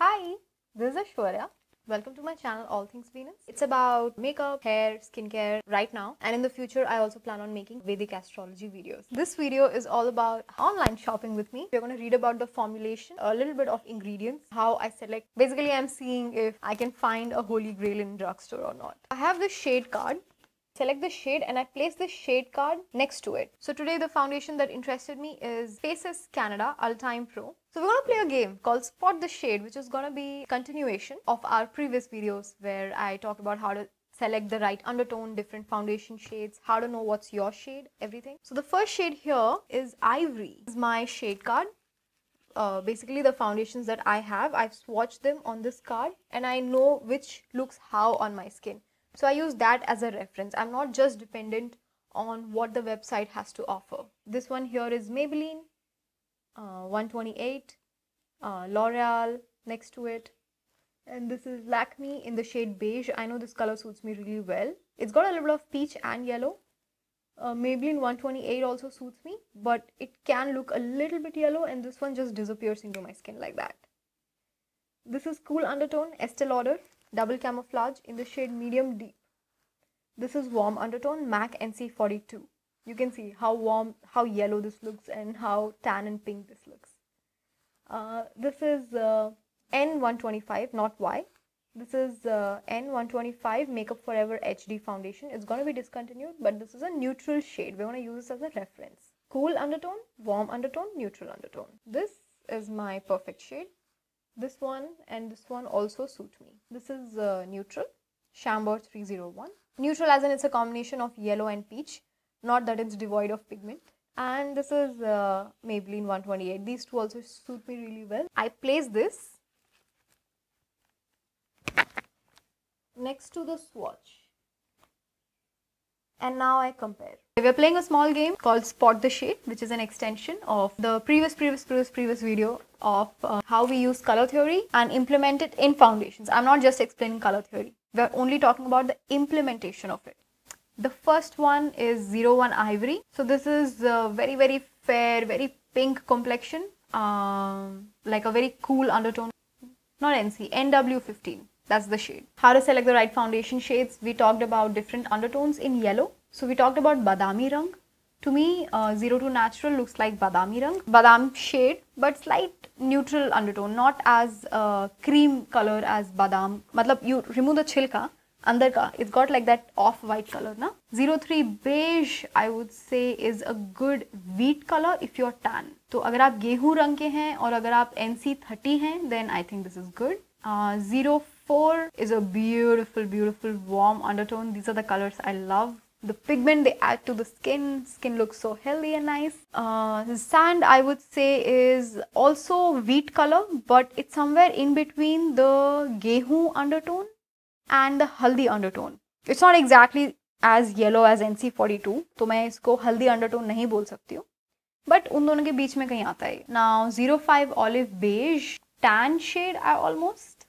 Hi, this is Ashwarya. Welcome to my channel All Things Venus. It's about makeup, hair, skincare right now and in the future I also plan on making Vedic astrology videos. This video is all about online shopping with me. We're going to read about the formulation, a little bit of ingredients, how I select. Basically I'm seeing if I can find a holy grail in drugstore or not. I have the shade card select the shade and I place the shade card next to it. So today the foundation that interested me is Faces Canada Ultime Pro. So we're going to play a game called Spot the Shade which is going to be continuation of our previous videos where I talked about how to select the right undertone, different foundation shades, how to know what's your shade, everything. So the first shade here is Ivory. This is my shade card. Uh, basically the foundations that I have, I've swatched them on this card and I know which looks how on my skin. So I use that as a reference. I'm not just dependent on what the website has to offer. This one here is Maybelline, uh, 128, uh, L'Oreal next to it. And this is Lakme in the shade beige. I know this color suits me really well. It's got a little bit of peach and yellow. Uh, Maybelline 128 also suits me, but it can look a little bit yellow and this one just disappears into my skin like that. This is Cool Undertone Estee Lauder double camouflage in the shade medium deep. This is warm undertone MAC NC42. You can see how warm, how yellow this looks and how tan and pink this looks. Uh, this is uh, N125, not Y. This is uh, N125 Makeup Forever HD Foundation. It's going to be discontinued, but this is a neutral shade. We're going to use this as a reference. Cool undertone, warm undertone, neutral undertone. This is my perfect shade this one and this one also suit me. This is uh, neutral, Chambor 301. Neutral as in it's a combination of yellow and peach, not that it's devoid of pigment. And this is uh, Maybelline 128. These two also suit me really well. I place this next to the swatch and now I compare. We're playing a small game called Spot the Shade, which is an extension of the previous, previous, previous, previous video of uh, how we use color theory and implement it in foundations. I'm not just explaining color theory. We're only talking about the implementation of it. The first one is 01 Ivory. So this is a very, very fair, very pink complexion, um, like a very cool undertone. Not NC, NW15. That's the shade. How to select the right foundation shades. We talked about different undertones in yellow. So we talked about Badami Rang. To me, uh, 02 Natural looks like Badami Rang. Badam shade, but slight neutral undertone. Not as uh, cream color as Badam. Matlab, you remove the chilka, अंदर का it's got like that off white color na 03 beige I would say is a good wheat color if you're tan तो अगर आप गेहूं रंग के हैं और अगर आप NC 30 हैं then I think this is good uh, 04 is a beautiful, beautiful warm undertone. These are the colors I love. The pigment they add to the skin, skin looks so healthy and nice. Uh, the sand I would say is also wheat color, but it's somewhere in between the gehu undertone and the haldi undertone. It's not exactly as yellow as NC42, तो मैं इसको हल्दी undertone नहीं बोल सकती हूँ but उन दोनों के बीच में कहीं आता है now zero five olive beige tan shade I almost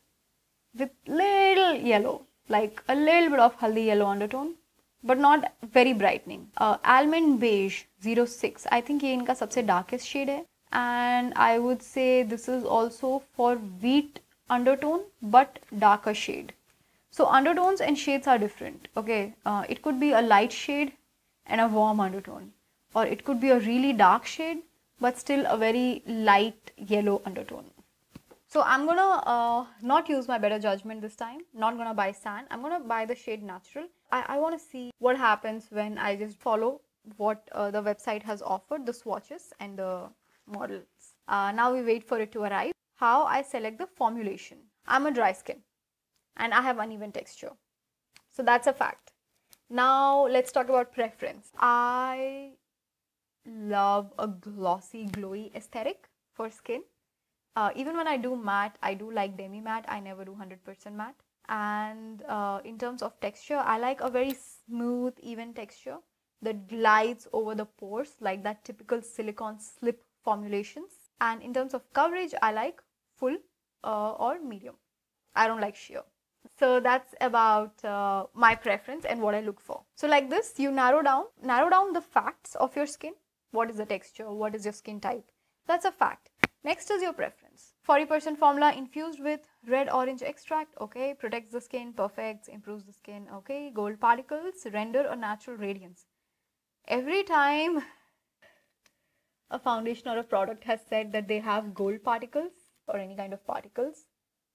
with little yellow, like a little bit of haldi yellow undertone, but not very brightening. Uh, almond beige 06, I think ये इनका सबसे darkest shade है. And I would say this is also for wheat undertone, but darker shade. So undertones and shades are different. Okay, uh, it could be a light shade and a warm undertone, or it could be a really dark shade, but still a very light yellow undertone. So I'm gonna uh, not use my better judgment this time. Not gonna buy sand. I'm gonna buy the shade natural. I, I want to see what happens when I just follow what uh, the website has offered, the swatches and the models. Uh, now we wait for it to arrive. How I select the formulation. I'm a dry skin and I have uneven texture. So that's a fact. Now let's talk about preference. I love a glossy, glowy aesthetic for skin uh, even when I do matte, I do like demi matte. I never do 100% matte. And uh, in terms of texture, I like a very smooth, even texture that glides over the pores like that typical silicone slip formulations. And in terms of coverage, I like full uh, or medium. I don't like sheer. So that's about uh, my preference and what I look for. So like this, you narrow down, narrow down the facts of your skin. What is the texture? What is your skin type? That's a fact. Next is your preference. 40% formula infused with red orange extract, okay, protects the skin, perfects, improves the skin, okay, gold particles render a natural radiance. Every time a foundation or a product has said that they have gold particles or any kind of particles,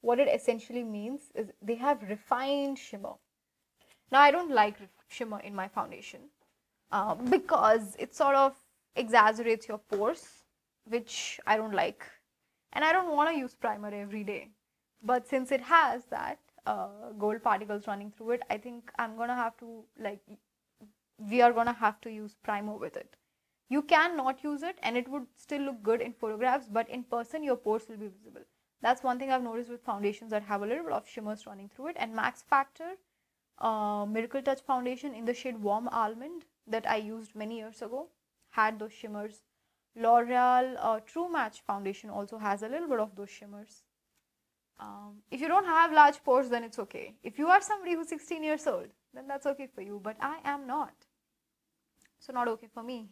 what it essentially means is they have refined shimmer. Now, I don't like shimmer in my foundation uh, because it sort of exaggerates your pores, which I don't like. And I don't want to use primer every day. But since it has that uh, gold particles running through it, I think I'm going to have to, like, we are going to have to use primer with it. You can not use it and it would still look good in photographs, but in person, your pores will be visible. That's one thing I've noticed with foundations that have a little bit of shimmers running through it. And Max Factor uh, Miracle Touch foundation in the shade Warm Almond that I used many years ago had those shimmers. L'Oreal uh, True Match foundation also has a little bit of those shimmers. Um, if you don't have large pores, then it's okay. If you are somebody who's 16 years old, then that's okay for you. But I am not. So not okay for me.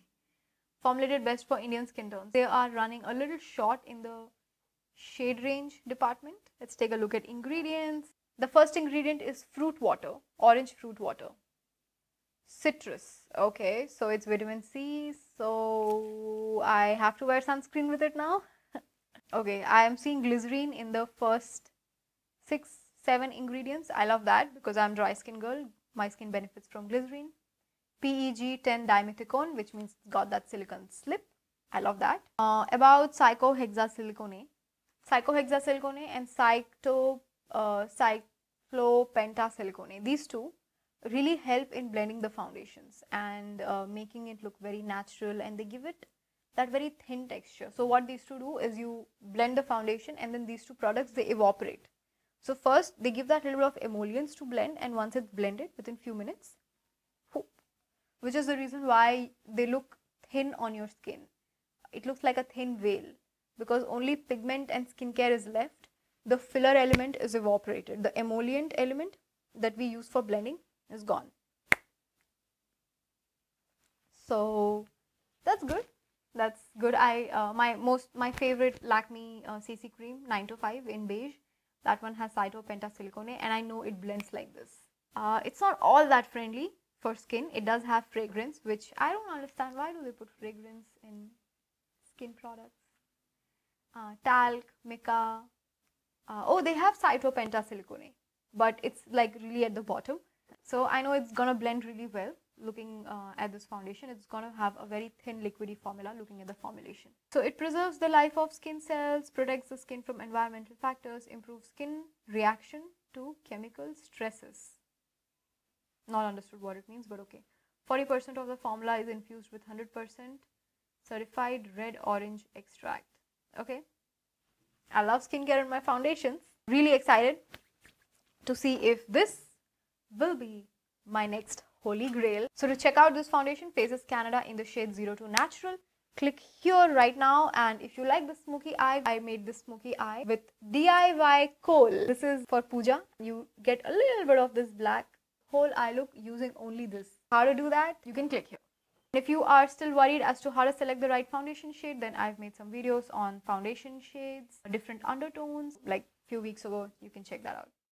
Formulated best for Indian skin tones. They are running a little short in the shade range department. Let's take a look at ingredients. The first ingredient is fruit water, orange fruit water. Citrus, okay, so it's vitamin C, so I have to wear sunscreen with it now. okay, I am seeing glycerine in the first six, seven ingredients. I love that because I'm dry skin girl. My skin benefits from glycerine. PEG 10 dimethicone, which means got that silicon slip. I love that. Uh, about cyclohexasilicone. Cyclohexasilicone and cyclo, uh, cyclopentasilicone. These two really help in blending the foundations and uh, making it look very natural and they give it that very thin texture. So what these two do is you blend the foundation and then these two products they evaporate. So first they give that little bit of emollients to blend and once it's blended within few minutes, whoop, which is the reason why they look thin on your skin. It looks like a thin veil because only pigment and skincare is left. The filler element is evaporated. The emollient element that we use for blending is gone. So that's good. That's good. I uh, my most my favorite Lakme uh, CC cream 9 to 5 in beige. That one has cyclopentasilicone and I know it blends like this. Uh, it's not all that friendly for skin. It does have fragrance, which I don't understand. Why do they put fragrance in skin products? Uh, talc, mica. Uh, oh, they have cyclopentasilicone, but it's like really at the bottom. So I know it's gonna blend really well looking uh, at this foundation. It's gonna have a very thin liquidy formula looking at the formulation. So it preserves the life of skin cells, protects the skin from environmental factors, improves skin reaction to chemical stresses. Not understood what it means, but okay. 40% of the formula is infused with 100% certified red orange extract. Okay. I love skincare in my foundations. Really excited to see if this will be my next holy grail. So to check out this foundation, Faces Canada in the shade 02 Natural. Click here right now and if you like the smoky eye, I made this smoky eye with DIY kohl. This is for puja. You get a little bit of this black whole eye look using only this. How to do that? You can click here. If you are still worried as to how to select the right foundation shade, then I've made some videos on foundation shades, different undertones, like few weeks ago. You can check that out.